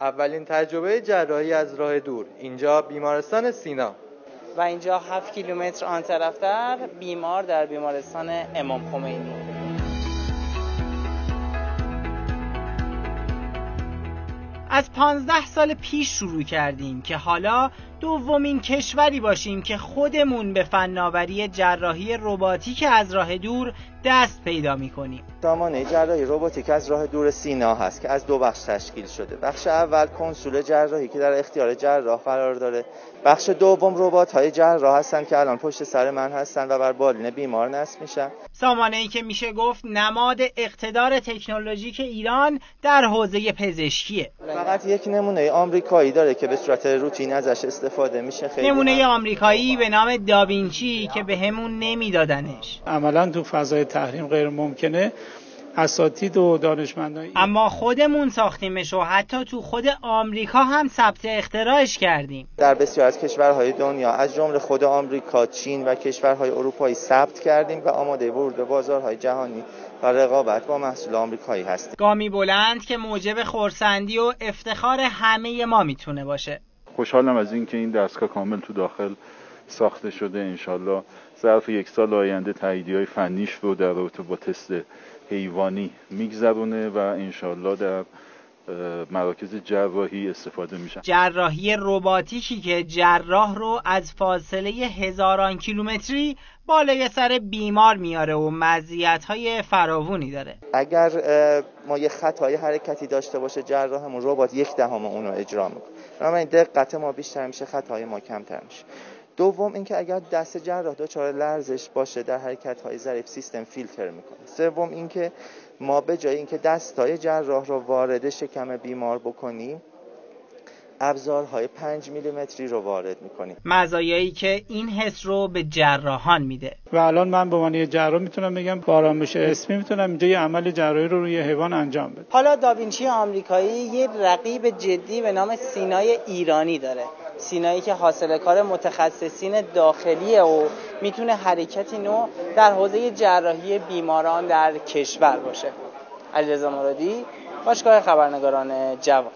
اولین تجربه جراحی از راه دور. اینجا بیمارستان سینا. و اینجا 7 کیلومتر آن طرفتر بیمار در بیمارستان امام خمینی. از 15 سال پیش شروع کردیم که حالا دومین کشوری باشیم که خودمون به فناوری جراحی رباتیک از راه دور دست پیدا می‌کنیم. سامانه جراحی رباتیک از راه دور سینا هست که از دو بخش تشکیل شده. بخش اول کنسول جراحی که در اختیار جراح قرار داره. بخش دوم ربات های جراح هستن که الان پشت سر من هستن و بر بالین بیمار نصب میشن. سامانه ای که میشه گفت نماد اقتدار تکنولوژیک ایران در حوزه پزشکیه. فقط یک نمونه آمریکایی داره که به صورت روتین ازش استفاده میشه خیلی نمونه آمریکایی به نام داوینچی که به همون نمیدادنش. عملا تو فضای تحریم غیر ممکنه. اساتید و دانشمندان اما خودمون ساختیمش و حتی تو خود آمریکا هم ثبت اختراعش کردیم. در بسیار از کشورهای دنیا از جمله خود آمریکا، چین و کشورهای اروپایی ثبت کردیم و آماده ورود به بازارهای جهانی و رقابت با محصول آمریکایی هستیم. گامی بلند که موجب خورسندی و افتخار همه ما می‌تونه باشه. خوشحالم از اینکه این دستگاه کامل تو داخل ساخته شده انشالله. ظرف یک سال آینده تاییدی های فنیش رو در رابطه با تست حیوانی میگذرونه و انشالله در مراکز جراحی استفاده میشن جراحی رباتیکی که جراح رو از فاصله هزاران کیلومتری بالای سر بیمار میاره و مزیت های فراوونی داره. اگر ما یه خطای حرکتی داشته باشه جراحمون ربات یک دهم اون رو اجرا می‌کنه. بنابراین دقت ما بیشتر میشه خطای ما کمتر میشه. دوم اینکه اگر دست جراح دچار لرزش باشه در حرکت های ظریف سیستم فیلتر می‌کنه. سوم اینکه ما به جای اینکه دستای جراح رو وارد شکم بیمار بکنیم ابزارهای 5 میلیمتری رو وارد می‌کنیم مزایایی که این حس رو به جراحان میده. و الان من به عنوان جراح می‌تونم بگم با آرامش اسمی می‌تونم اینجا یه عمل جراحی رو روی حیوان انجام بدم حالا داوینچی آمریکایی یه رقیب جدی به نام سینای ایرانی داره. سینایی که حاصل کار متخصصین داخلیه و می‌تونه حرکتی نو در حوزه جراحی بیماران در کشور باشه. علیرضا مرادی باشگاه خبرنگاران جوان.